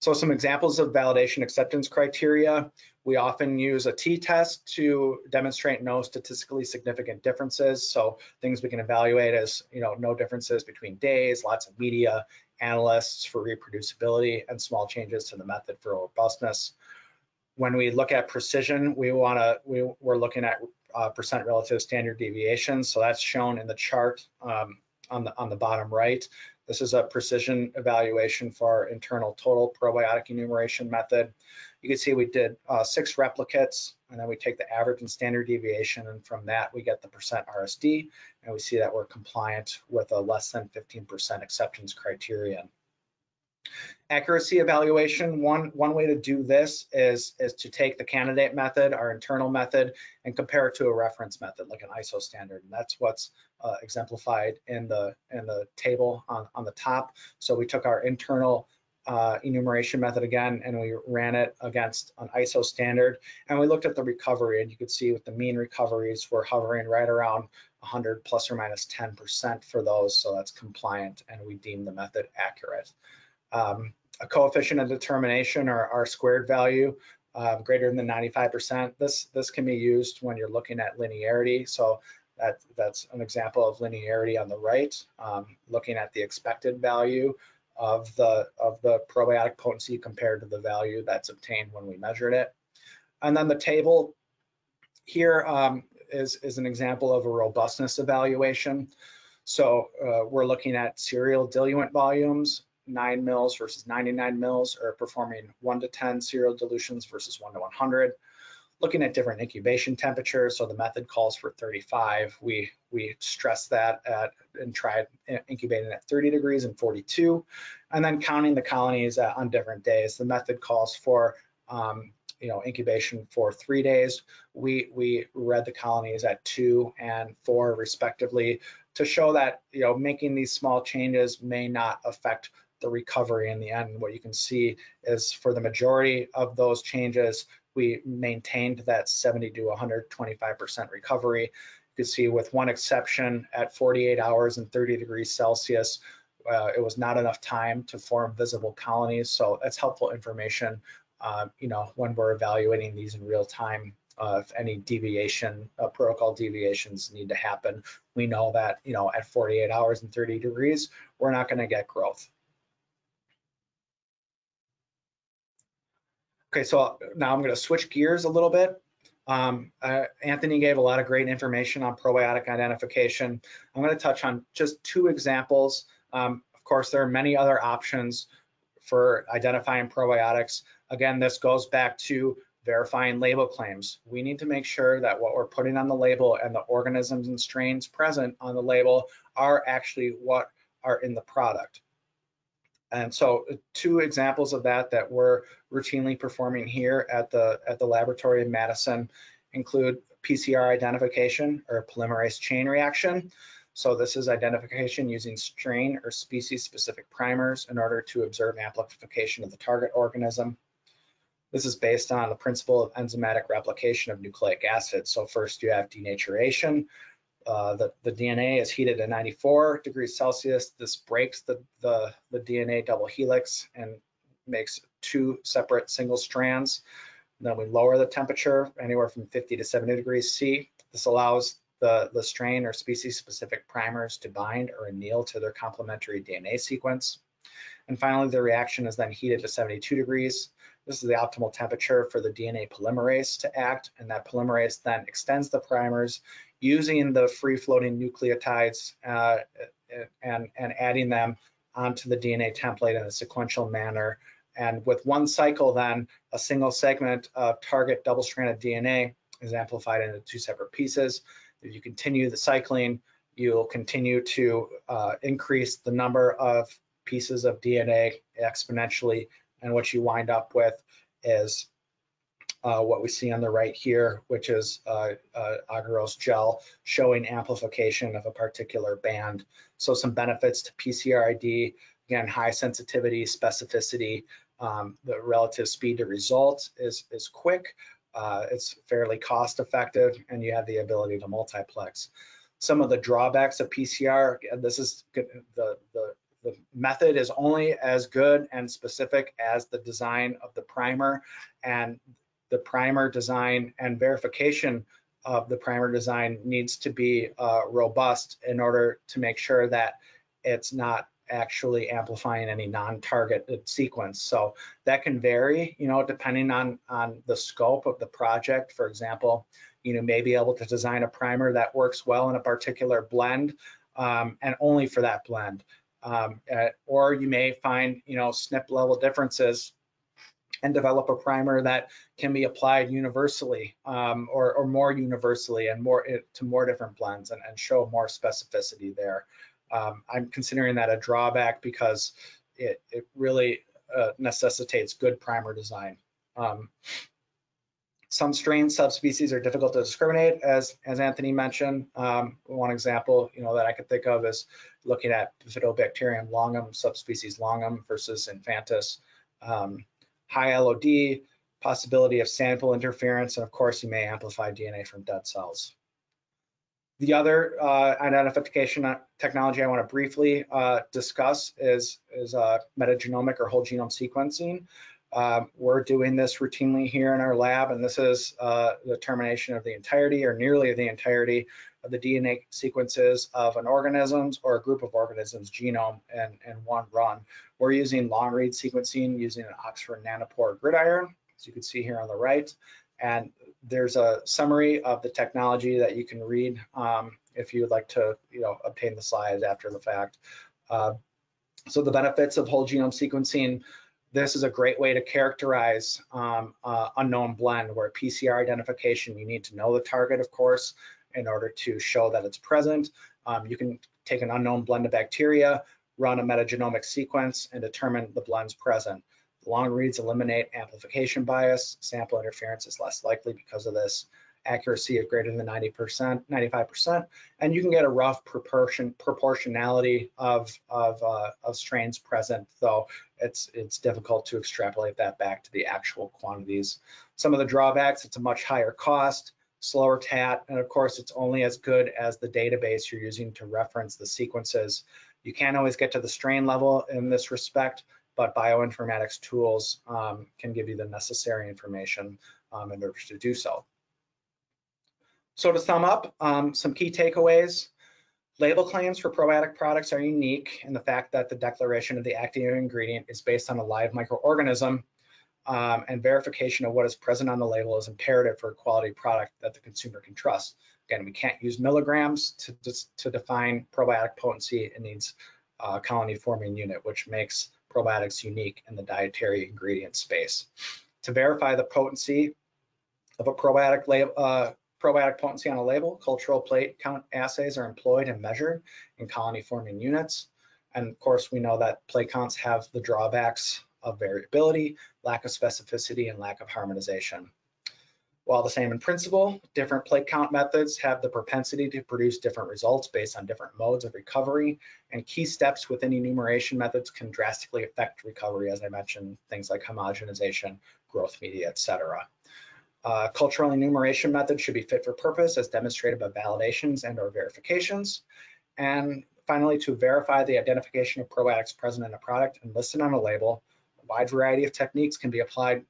So some examples of validation acceptance criteria. We often use a t-test to demonstrate no statistically significant differences. So things we can evaluate as, you know, no differences between days, lots of media, analysts for reproducibility, and small changes to the method for robustness. When we look at precision, we want to, we, we're looking at uh, percent relative standard deviation. So that's shown in the chart um, on the on the bottom right. This is a precision evaluation for our internal total probiotic enumeration method. You can see we did uh, six replicates, and then we take the average and standard deviation, and from that we get the percent RSD, and we see that we're compliant with a less than 15% acceptance criterion. Accuracy evaluation, one, one way to do this is, is to take the candidate method, our internal method, and compare it to a reference method, like an ISO standard. And that's what's uh, exemplified in the, in the table on, on the top. So we took our internal uh, enumeration method again, and we ran it against an ISO standard. And we looked at the recovery, and you could see with the mean recoveries, we're hovering right around 100 plus or minus 10% for those. So that's compliant, and we deem the method accurate. Um, a coefficient of determination or R squared value uh, greater than 95%. This, this can be used when you're looking at linearity. So that, that's an example of linearity on the right, um, looking at the expected value of the, of the probiotic potency compared to the value that's obtained when we measured it. And then the table here um, is is, an example of a robustness evaluation. So uh, we're looking at serial diluent volumes, 9 mils versus 99 mils, or performing 1 to 10 serial dilutions versus 1 to 100 looking at different incubation temperatures. So the method calls for 35. We we stress that at and tried incubating at 30 degrees and 42, and then counting the colonies at, on different days. The method calls for um, you know incubation for three days. We we read the colonies at two and four respectively to show that you know making these small changes may not affect the recovery in the end. What you can see is for the majority of those changes, we maintained that 70 to 125% recovery. You can see with one exception at 48 hours and 30 degrees Celsius, uh, it was not enough time to form visible colonies. So that's helpful information, uh, you know, when we're evaluating these in real time. Uh, if any deviation, uh, protocol deviations need to happen, we know that, you know, at 48 hours and 30 degrees, we're not going to get growth. Okay, so now I'm going to switch gears a little bit. Um, uh, Anthony gave a lot of great information on probiotic identification. I'm going to touch on just two examples. Um, of course, there are many other options for identifying probiotics. Again, this goes back to verifying label claims. We need to make sure that what we're putting on the label and the organisms and strains present on the label are actually what are in the product. And so uh, two examples of that that we're routinely performing here at the, at the laboratory in Madison include PCR identification or polymerase chain reaction. So this is identification using strain or species specific primers in order to observe amplification of the target organism. This is based on the principle of enzymatic replication of nucleic acids. So first you have denaturation, uh, the, the DNA is heated at 94 degrees Celsius. This breaks the, the, the DNA double helix and makes two separate single strands. then we lower the temperature anywhere from 50 to 70 degrees C. This allows the, the strain or species specific primers to bind or anneal to their complementary DNA sequence. And finally, the reaction is then heated to 72 degrees. This is the optimal temperature for the DNA polymerase to act, and that polymerase then extends the primers using the free floating nucleotides uh, and, and adding them onto the DNA template in a sequential manner. And with one cycle, then a single segment of target double-stranded DNA is amplified into two separate pieces. If you continue the cycling, you'll continue to uh, increase the number of pieces of DNA exponentially. And what you wind up with is uh, what we see on the right here, which is uh, uh, agarose gel showing amplification of a particular band. So some benefits to PCRID, again, high sensitivity, specificity, um, the relative speed to results is, is quick, uh, it's fairly cost effective, and you have the ability to multiplex. Some of the drawbacks of PCR, this is the, the, the method is only as good and specific as the design of the primer and the primer design and verification of the primer design needs to be uh, robust in order to make sure that it's not actually amplifying any non-targeted sequence. So that can vary, you know, depending on, on the scope of the project. For example, you know, may be able to design a primer that works well in a particular blend um, and only for that blend. Um, uh, or you may find, you know, SNP level differences and develop a primer that can be applied universally um, or, or, more universally and more to more different blends and, and show more specificity there. Um, I'm considering that a drawback because it, it really uh, necessitates good primer design. Um, some strain subspecies are difficult to discriminate, as as Anthony mentioned. Um, one example, you know, that I could think of is looking at Bifidobacterium longum subspecies longum versus infantis. Um, high LOD, possibility of sample interference, and of course, you may amplify DNA from dead cells. The other uh, identification technology I want to briefly uh, discuss is, is uh, metagenomic or whole genome sequencing. Um, we're doing this routinely here in our lab, and this is uh, the determination of the entirety or nearly the entirety the DNA sequences of an organism's or a group of organisms genome in, in one run. We're using long read sequencing using an Oxford Nanopore GridION, as you can see here on the right. And there's a summary of the technology that you can read um, if you would like to, you know, obtain the slides after the fact. Uh, so the benefits of whole genome sequencing, this is a great way to characterize um, uh, unknown blend where PCR identification, you need to know the target, of course, in order to show that it's present. Um, you can take an unknown blend of bacteria, run a metagenomic sequence, and determine the blend's present. Long reads eliminate amplification bias. Sample interference is less likely because of this. Accuracy of greater than 90%, 95%, and you can get a rough proportion proportionality of of, uh, of strains present, though it's it's difficult to extrapolate that back to the actual quantities. Some of the drawbacks: it's a much higher cost, slower TAT, and of course, it's only as good as the database you're using to reference the sequences. You can't always get to the strain level in this respect, but bioinformatics tools um, can give you the necessary information um, in order to do so. So to sum up, um, some key takeaways. Label claims for probiotic products are unique in the fact that the declaration of the active ingredient is based on a live microorganism um, and verification of what is present on the label is imperative for a quality product that the consumer can trust. Again, we can't use milligrams to, to define probiotic potency. It needs uh, colony forming unit, which makes probiotics unique in the dietary ingredient space. To verify the potency of a probiotic label, uh, probiotic potency on a label, cultural plate count assays are employed and measured in colony forming units. And of course, we know that plate counts have the drawbacks of variability, lack of specificity, and lack of harmonization. While the same in principle, different plate count methods have the propensity to produce different results based on different modes of recovery, and key steps within enumeration methods can drastically affect recovery, as I mentioned, things like homogenization, growth media, etc. Uh, cultural enumeration methods should be fit for purpose as demonstrated by validations and or verifications. And finally, to verify the identification of probiotics present in a product and listed on a label, wide variety of techniques can be applied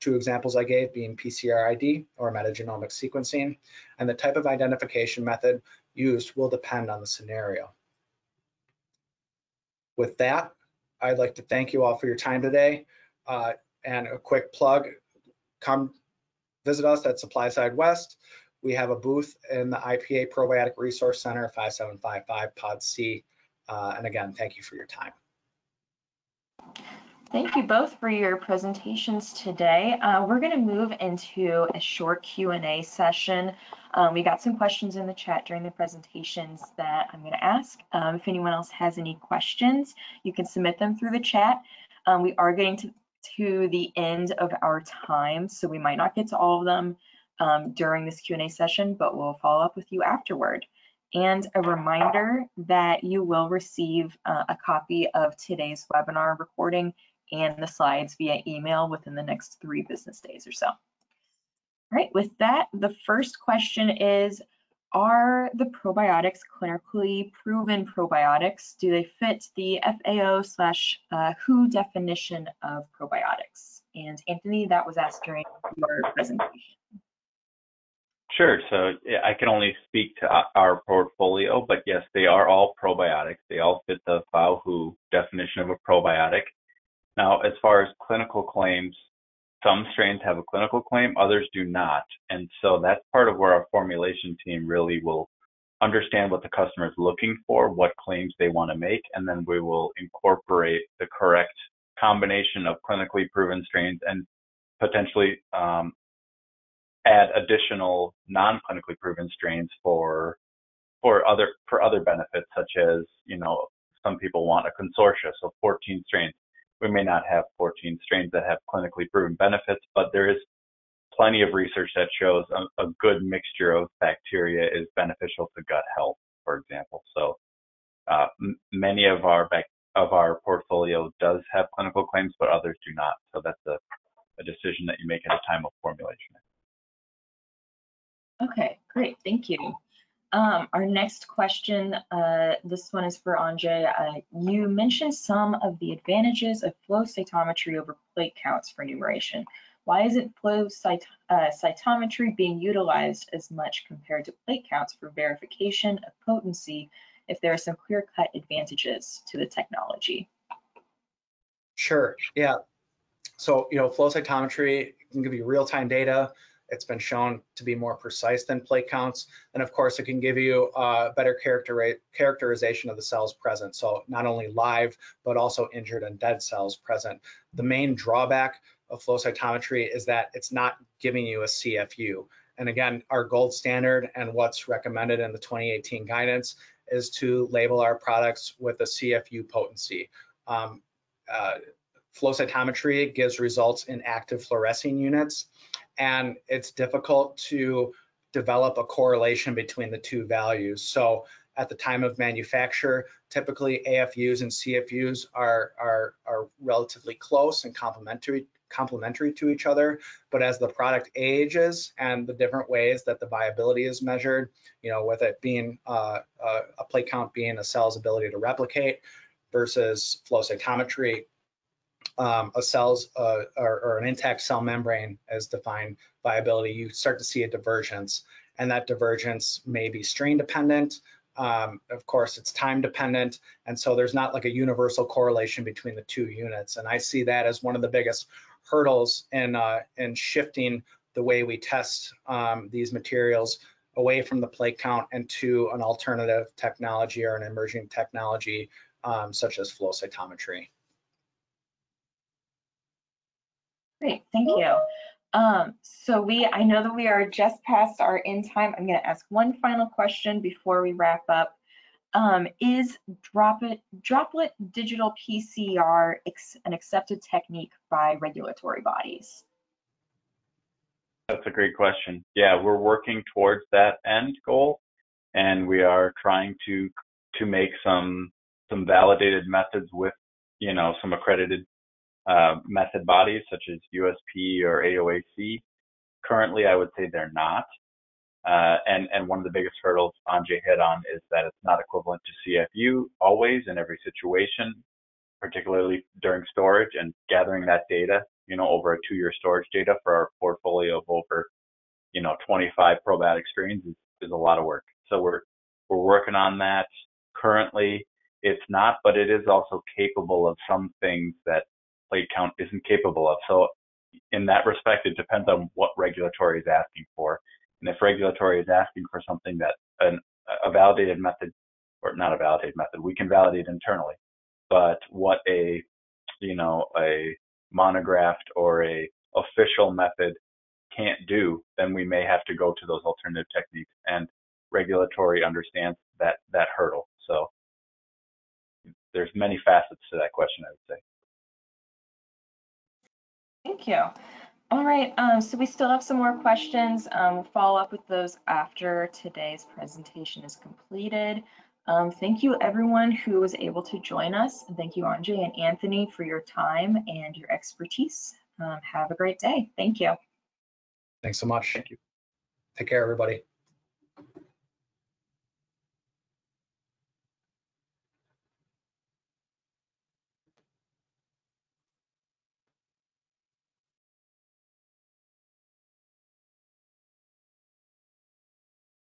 two examples I gave being PCR ID or metagenomic sequencing, and the type of identification method used will depend on the scenario. With that, I'd like to thank you all for your time today. Uh, and a quick plug, come visit us at SupplySide West. We have a booth in the IPA Probiotic Resource Center, 5755 Pod C. Uh, and again, thank you for your time. Thank you both for your presentations today. Uh, we're going to move into a short Q&A session. Um, we got some questions in the chat during the presentations that I'm going to ask. Um, if anyone else has any questions, you can submit them through the chat. Um, we are getting to, to the end of our time, so we might not get to all of them um, during this Q&A session, but we'll follow up with you afterward. And a reminder that you will receive uh, a copy of today's webinar recording and the slides via email within the next three business days or so. All right, with that, the first question is, are the probiotics clinically proven probiotics? Do they fit the FAO slash uh, WHO definition of probiotics? And Anthony, that was asked during your presentation. Sure. So I can only speak to our portfolio, but yes, they are all probiotics. They all fit the FAO/WHO definition of a probiotic. Now, as far as clinical claims, some strains have a clinical claim, others do not. And so that's part of where our formulation team really will understand what the customer is looking for, what claims they want to make, and then we will incorporate the correct combination of clinically proven strains and potentially um, add additional non-clinically proven strains for for other for other benefits such as you know some people want a consortia so 14 strains we may not have 14 strains that have clinically proven benefits but there is plenty of research that shows a, a good mixture of bacteria is beneficial to gut health for example. So uh, many of our of our portfolio does have clinical claims but others do not. So that's a, a decision that you make at the time of formulation. Okay, great, thank you. Um, our next question, uh, this one is for Andrzej. Uh, you mentioned some of the advantages of flow cytometry over plate counts for enumeration. Why isn't flow cyt uh, cytometry being utilized as much compared to plate counts for verification of potency if there are some clear-cut advantages to the technology? Sure, yeah. So, you know, flow cytometry can give you real-time data It's been shown to be more precise than plate counts. And of course, it can give you a better character characterization of the cells present. So not only live, but also injured and dead cells present. The main drawback of flow cytometry is that it's not giving you a CFU. And again, our gold standard and what's recommended in the 2018 guidance is to label our products with a CFU potency. Um, uh, flow cytometry gives results in active fluorescing units, and it's difficult to develop a correlation between the two values. So at the time of manufacture, typically AFUs and CFUs are, are, are relatively close and complementary complementary to each other. But as the product ages and the different ways that the viability is measured, you know, with it being uh, uh, a plate count being a cell's ability to replicate versus flow cytometry, um, a cell's uh, or, or, an intact cell membrane as defined viability, you start to see a divergence. And that divergence may be strain dependent. Um, of course, it's time dependent. And so there's not like a universal correlation between the two units. And I see that as one of the biggest hurdles in, uh, in shifting the way we test um, these materials away from the plate count and to an alternative technology or an emerging technology um, such as flow cytometry. Great, thank you. Um, so we, I know that we are just past our end time. I'm going to ask one final question before we wrap up. Um, is droplet, droplet digital PCR an accepted technique by regulatory bodies? That's a great question. Yeah, we're working towards that end goal, and we are trying to to make some some validated methods with you know some accredited uh, method bodies such as USP or AOAC. Currently, I would say they're not. Uh, and, and one of the biggest hurdles Andrzej hit on is that it's not equivalent to CFU always in every situation, particularly during storage and gathering that data, you know, over a two year storage data for our portfolio of over, you know, 25 probiotic strains is, is a lot of work. So we're, we're working on that currently. It's not, but it is also capable of some things that plate count isn't capable of. So in that respect, it depends on what regulatory is asking for. And if regulatory is asking for something that an, a validated method, or not a validated method, we can validate internally. But what a, you know, a monographed or a official method can't do, then we may have to go to those alternative techniques. And regulatory understands that that hurdle. So there's many facets to that question, I would say. Thank you. All right, um, so we still have some more questions. Um, we'll follow up with those after today's presentation is completed. Um, thank you everyone who was able to join us. And thank you Andrzej and Anthony for your time and your expertise. Um, have a great day. Thank you. Thanks so much. Thank you. Take care, everybody.